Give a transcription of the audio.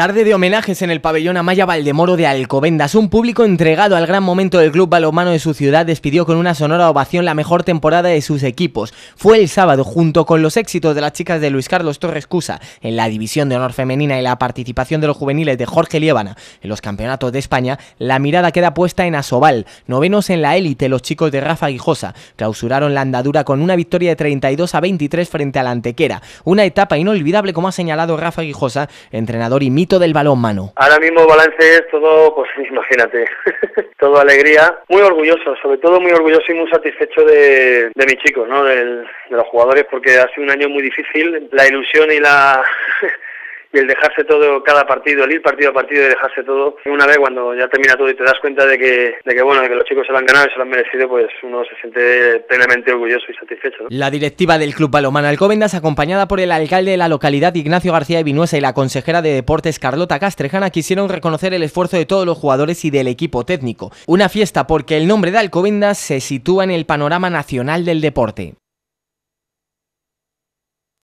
Tarde de homenajes en el pabellón Amaya Valdemoro de Alcobendas. Un público entregado al gran momento del club balonmano de su ciudad despidió con una sonora ovación la mejor temporada de sus equipos. Fue el sábado, junto con los éxitos de las chicas de Luis Carlos Torres Cusa en la división de honor femenina y la participación de los juveniles de Jorge Liébana en los campeonatos de España, la mirada queda puesta en Asobal. Novenos en la élite, los chicos de Rafa Guijosa clausuraron la andadura con una victoria de 32 a 23 frente a la Antequera. Una etapa inolvidable, como ha señalado Rafa Guijosa, entrenador y mito del balón mano. Ahora mismo balance es todo, pues imagínate, todo alegría, muy orgulloso, sobre todo muy orgulloso y muy satisfecho de, de mis chicos, ¿no? de los jugadores, porque ha sido un año muy difícil, la ilusión y la y el dejarse todo cada partido, el ir partido a partido y dejarse todo, una vez cuando ya termina todo y te das cuenta de que, de que bueno, de que los chicos se lo han ganado y se lo han merecido, pues uno se siente plenamente orgulloso y satisfecho. La directiva del Club Balomano Alcobendas, acompañada por el alcalde de la localidad Ignacio García de Vinuesa y la consejera de Deportes Carlota Castrejana, quisieron reconocer el esfuerzo de todos los jugadores y del equipo técnico. Una fiesta porque el nombre de Alcobendas se sitúa en el panorama nacional del deporte.